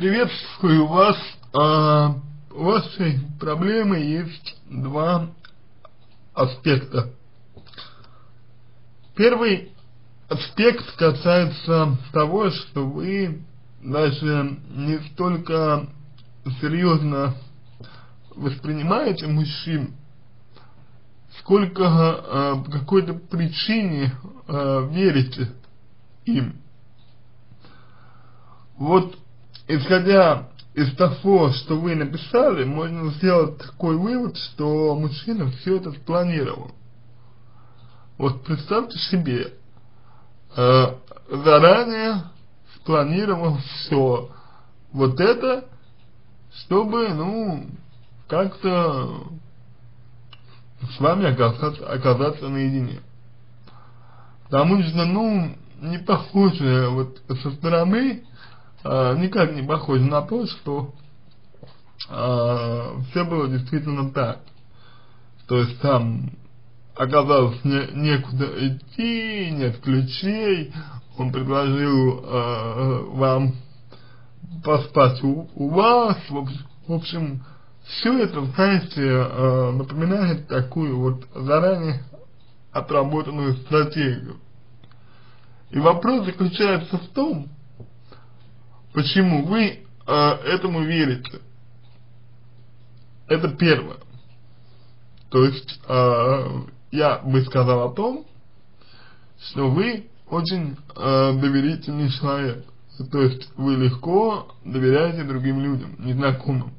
Приветствую вас. А, у вашей проблемы есть два аспекта. Первый аспект касается того, что вы даже не столько серьезно воспринимаете мужчин, сколько э, по какой-то причине э, верите им. Вот исходя из того, что вы написали, можно сделать такой вывод, что мужчина все это спланировал. Вот представьте себе, э, заранее спланировал все вот это, чтобы, ну, как-то с вами оказаться, оказаться наедине. Потому что, ну, не похоже вот со стороны, э, никак не похоже на то, что э, все было действительно так. То есть там оказалось не, некуда идти, нет ключей, он предложил э, вам поспать у, у вас, в общем, все это, знаете, э, напоминает такую вот заранее отработанную стратегию. И вопрос заключается в том, почему вы э, этому верите. Это первое. То есть э, я бы сказал о том, что вы очень э, доверительный человек. То есть вы легко доверяете другим людям, незнакомым.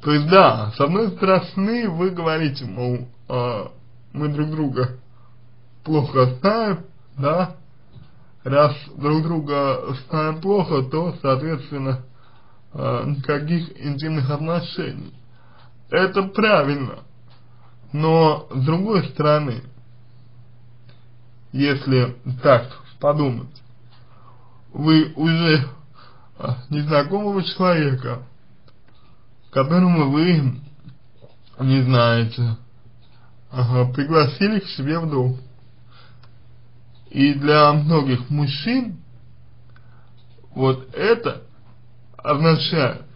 То есть да, с одной стороны вы говорите, мол, э, мы друг друга плохо знаем, да, раз друг друга знаем плохо, то, соответственно, э, никаких интимных отношений. Это правильно. Но, с другой стороны, если так подумать, вы уже а, незнакомого человека, которому вы не знаете, пригласили к себе в дом. И для многих мужчин вот это означает,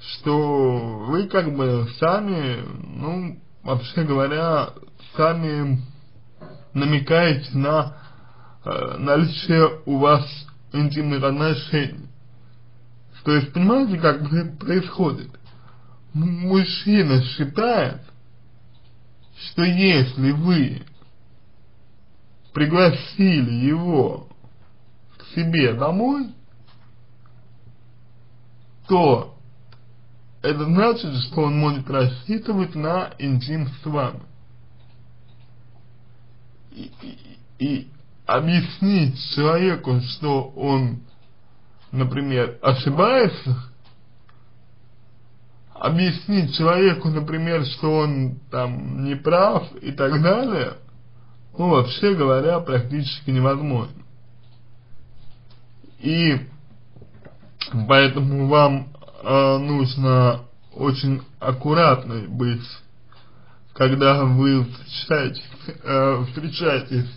что вы как бы сами, ну, вообще говоря, сами намекаете на э, наличие у вас интимных отношений. То есть, понимаете, как происходит? Мужчина считает, что если вы пригласили его к себе домой, то это значит, что он может рассчитывать на интим с вами. И, и, и объяснить человеку, что он, например, ошибается, объяснить человеку, например, что он там не прав и так далее, ну, вообще говоря, практически невозможно. И поэтому вам э, нужно очень аккуратно быть, когда вы встречаетесь, э, встречаетесь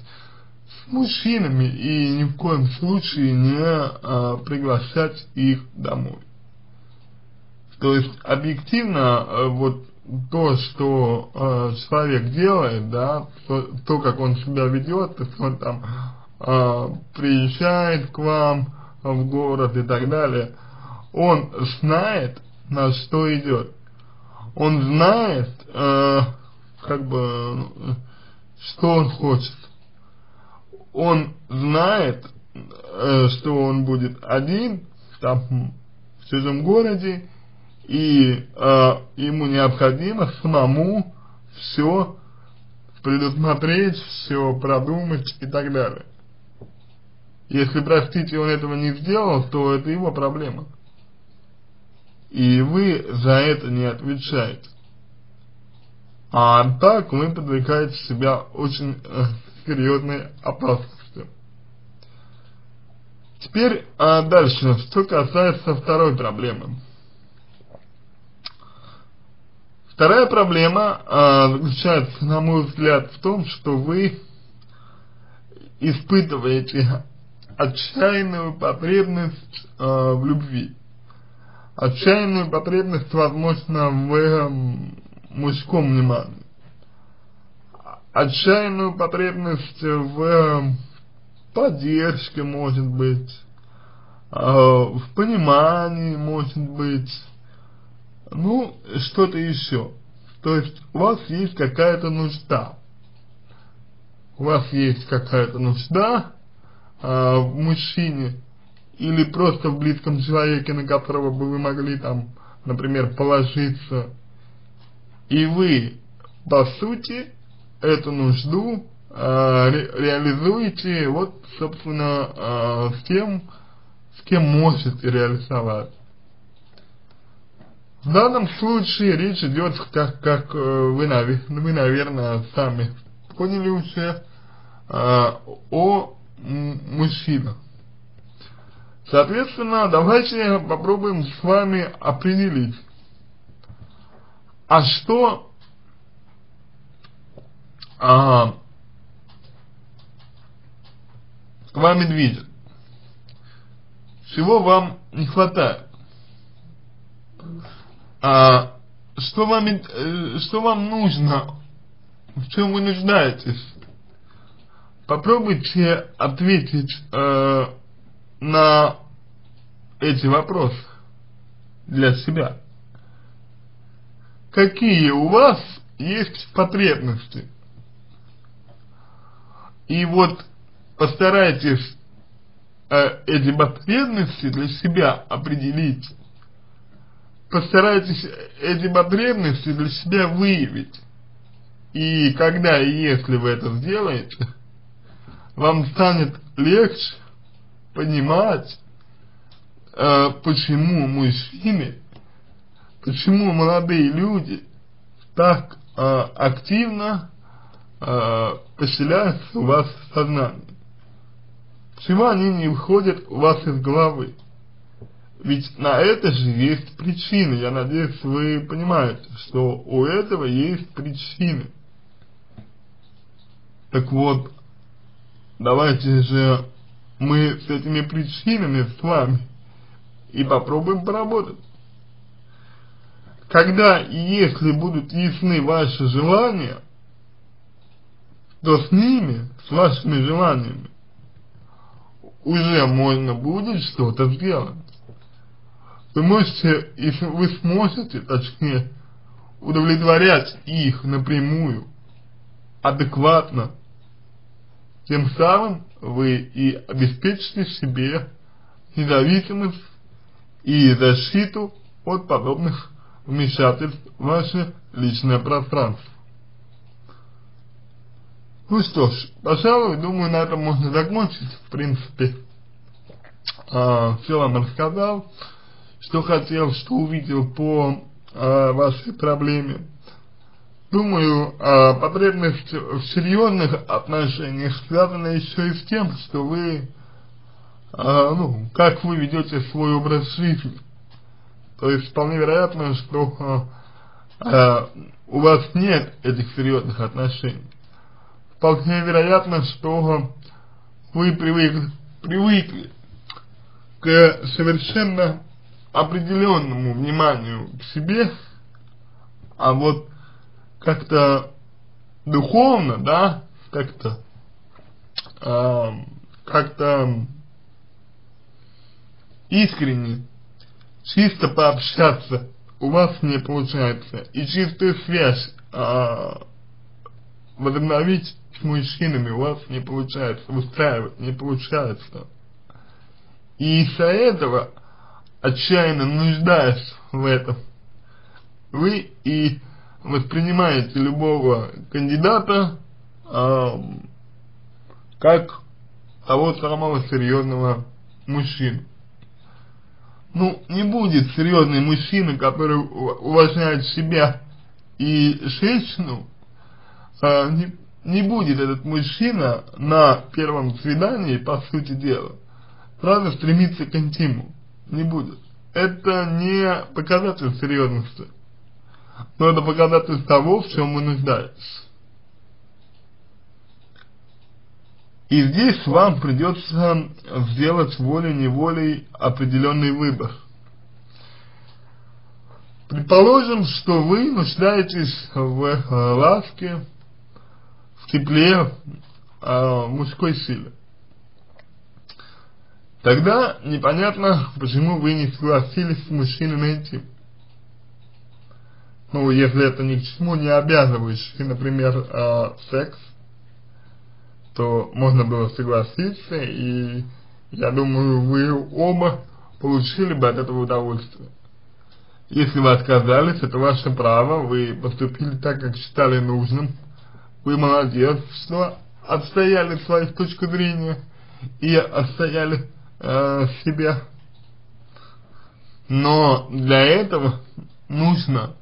с мужчинами и ни в коем случае не э, приглашать их домой. То есть объективно э, вот то, что э, человек делает, да, то, то, как он себя ведет, то он там э, приезжает к вам в город и так далее, он знает, на что идет. Он знает, э, как бы, что он хочет. Он знает, э, что он будет один, там, в чужом городе, и э, ему необходимо самому все предусмотреть, все продумать и так далее. Если, простите, он этого не сделал, то это его проблема и вы за это не отвечаете. А так вы подвергаете себя очень э, серьезной опасности. Теперь а дальше, что касается второй проблемы. Вторая проблема а, заключается, на мой взгляд, в том, что вы испытываете отчаянную потребность э, в любви. Отчаянную потребность, возможно, в э, мужском внимании. Отчаянную потребность в э, поддержке, может быть, э, в понимании, может быть, ну, что-то еще. То есть у вас есть какая-то нужда. У вас есть какая-то нужда э, в мужчине или просто в близком человеке, на которого бы вы могли там, например, положиться. И вы, по сути, эту нужду э, ре реализуете вот, собственно, э, с тем, с кем можете реализовать. В данном случае речь идет, как, как э, вы, вы, наверное, сами поняли уже, э, о мужчинах. Соответственно, давайте попробуем с вами определить, а что а, вами движет, чего вам не хватает а, что вам, э, что вам нужно, в чем вы нуждаетесь. Попробуйте ответить э, на эти вопросы для себя. Какие у вас есть потребности? И вот постарайтесь э, эти потребности для себя определить постарайтесь эти потребности для себя выявить. И когда и если вы это сделаете, вам станет легче понимать, э, почему мужчины, почему молодые люди так э, активно э, поселяются у вас в сознании. Почему они не выходят у вас из головы. Ведь на это же есть причины. Я надеюсь, вы понимаете, что у этого есть причины. Так вот, давайте же мы с этими причинами с вами и попробуем поработать. Когда и если будут ясны ваши желания, то с ними, с вашими желаниями, уже можно будет что-то сделать. Вы можете, если вы сможете, точнее, удовлетворять их напрямую, адекватно, тем самым вы и обеспечите себе независимость и защиту от подобных вмешательств в ваше личное пространство. Ну что ж, пожалуй, думаю, на этом можно закончить. В принципе, а, все вам рассказал что хотел, что увидел по э, вашей проблеме. Думаю, э, потребность в серьезных отношениях связана еще и с тем, что вы, э, ну, как вы ведете свой образ жизни. То есть вполне вероятно, что э, у вас нет этих серьезных отношений. Вполне вероятно, что вы привыкли, привыкли к совершенно определенному вниманию к себе, а вот как-то духовно, да, как-то, э, как-то искренне, чисто пообщаться у вас не получается, и чистую связь э, возобновить с мужчинами у вас не получается, выстраивать не получается. И из-за этого отчаянно нуждаясь в этом, вы и воспринимаете любого кандидата э, как того самого серьезного мужчину. Ну, не будет серьезный мужчина, который уважает себя и женщину, э, не, не будет этот мужчина на первом свидании, по сути дела, сразу стремиться к интиму не будет. Это не показатель серьезности, но это показатель того, в чем мы нуждаемся. И здесь вам придется сделать волей-неволей определенный выбор. Предположим, что вы нуждаетесь в э, ласке, в тепле, э, мужской силе. Тогда непонятно, почему вы не согласились с мужчиной найти. Ну, если это ни к чему не обязывающий, например, э, секс, то можно было согласиться, и я думаю, вы оба получили бы от этого удовольствие. Если вы отказались, это ваше право, вы поступили так, как считали нужным, вы молодец, что отстояли свою точку зрения и отстояли э, себя. Но для этого нужно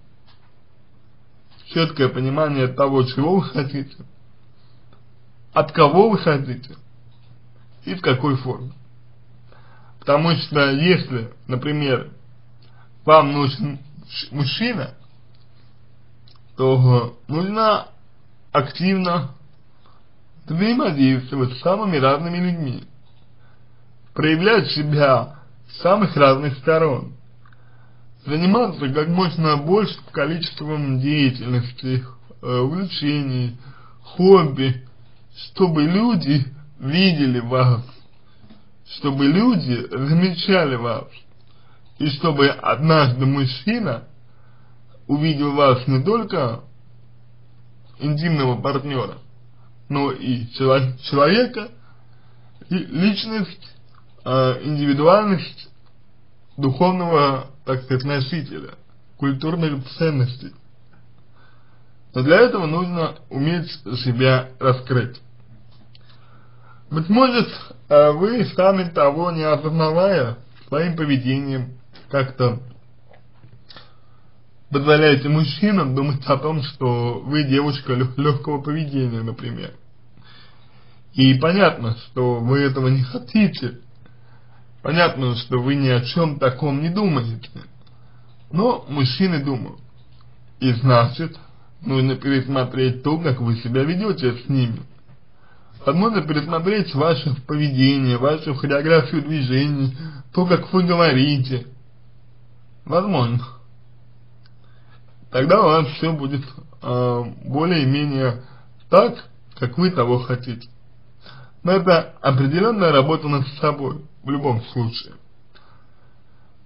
четкое понимание того, чего вы хотите, от кого вы хотите и в какой форме. Потому что если, например, вам нужен мужчина, то нужно активно взаимодействовать с самыми разными людьми, проявлять себя с самых разных сторон, заниматься как можно большим количеством деятельности, э, увлечений, хобби, чтобы люди видели вас, чтобы люди замечали вас, и чтобы однажды мужчина увидел вас не только интимного партнера, но и человека, и личность, индивидуальность духовного, так сказать, носителя, культурных ценностей. Но для этого нужно уметь себя раскрыть. Быть может, э, вы сами того не осознавая своим поведением, как-то позволяете мужчинам думать о том, что вы девушка легкого поведения, например. И понятно, что вы этого не хотите. Понятно, что вы ни о чем таком не думаете. Но мужчины думают. И значит, нужно пересмотреть то, как вы себя ведете с ними. Возможно, пересмотреть ваше поведение, вашу хореографию движений, то, как вы говорите. Возможно. Тогда у вас все будет э, более-менее так, как вы того хотите. Но это определенная работа над собой, в любом случае.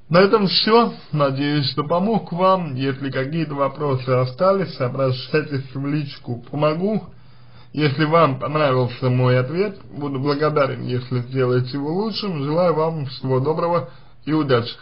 На этом все. Надеюсь, что помог вам. Если какие-то вопросы остались, обращайтесь в личку. Помогу. Если вам понравился мой ответ, буду благодарен, если сделаете его лучшим. Желаю вам всего доброго и удачи.